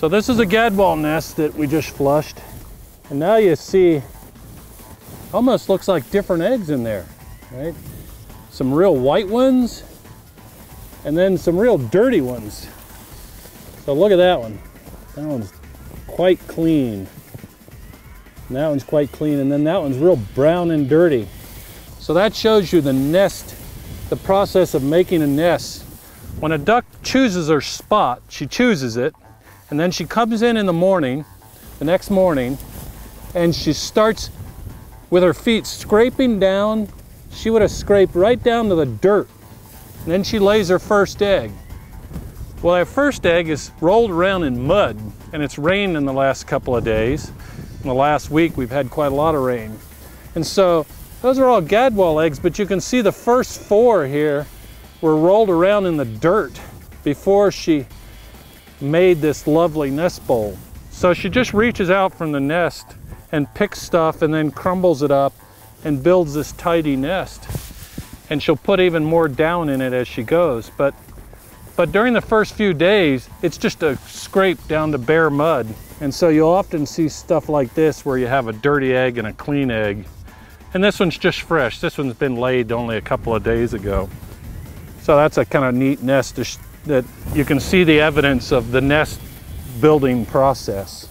So this is a gadwall nest that we just flushed. And now you see, almost looks like different eggs in there, right? Some real white ones, and then some real dirty ones. So look at that one. That one's quite clean. And that one's quite clean, and then that one's real brown and dirty. So that shows you the nest, the process of making a nest. When a duck chooses her spot, she chooses it, and then she comes in in the morning, the next morning, and she starts with her feet scraping down. She would have scraped right down to the dirt. And then she lays her first egg. Well, that first egg is rolled around in mud, and it's rained in the last couple of days. In the last week, we've had quite a lot of rain. And so those are all gadwall eggs, but you can see the first four here were rolled around in the dirt before she made this lovely nest bowl. So she just reaches out from the nest and picks stuff and then crumbles it up and builds this tidy nest. And she'll put even more down in it as she goes. But, but during the first few days, it's just a scrape down to bare mud. And so you'll often see stuff like this where you have a dirty egg and a clean egg. And this one's just fresh. This one's been laid only a couple of days ago. So that's a kind of neat nest that you can see the evidence of the nest building process.